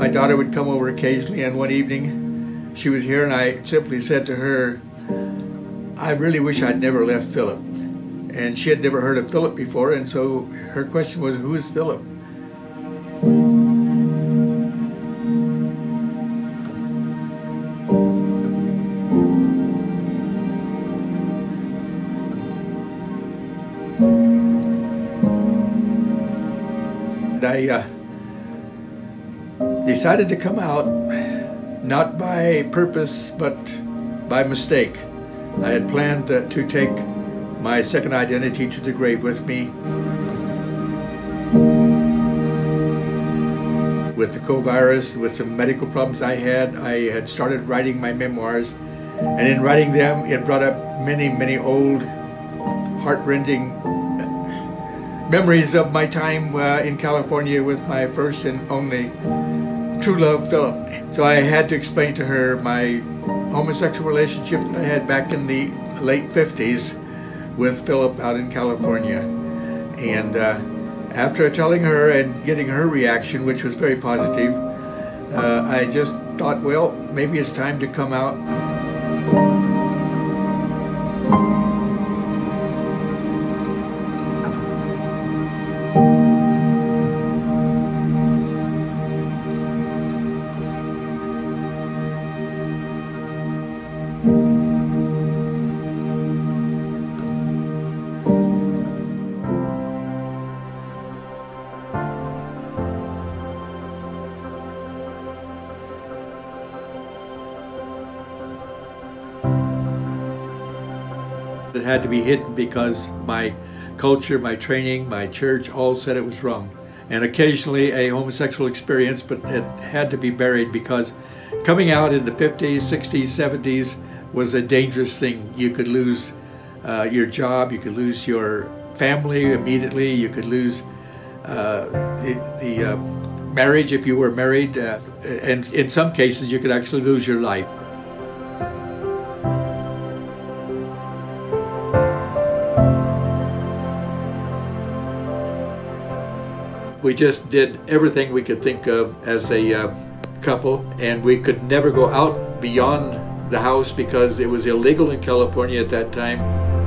My daughter would come over occasionally, and one evening she was here, and I simply said to her, I really wish I'd never left Philip. And she had never heard of Philip before, and so her question was, Who is Philip? I uh, decided to come out not by purpose but by mistake. I had planned to take my second identity to the grave with me. With the co-virus, with some medical problems I had, I had started writing my memoirs. And in writing them, it brought up many, many old, heartrending memories of my time uh, in California with my first and only true love, Philip. So I had to explain to her my homosexual relationship that I had back in the late 50s with Philip out in California. And uh, after telling her and getting her reaction, which was very positive, uh, I just thought, well, maybe it's time to come out It had to be hidden because my culture, my training, my church all said it was wrong. And occasionally a homosexual experience, but it had to be buried because coming out in the 50s, 60s, 70s was a dangerous thing. You could lose uh, your job, you could lose your family immediately, you could lose uh, the, the uh, marriage if you were married, uh, and in some cases you could actually lose your life. We just did everything we could think of as a uh, couple, and we could never go out beyond the house because it was illegal in California at that time.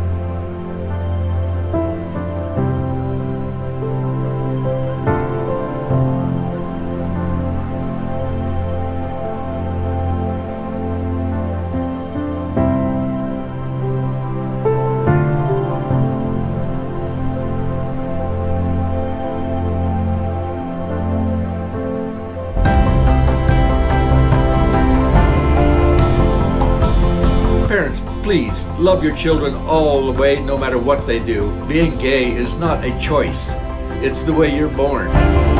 Please love your children all the way, no matter what they do. Being gay is not a choice, it's the way you're born.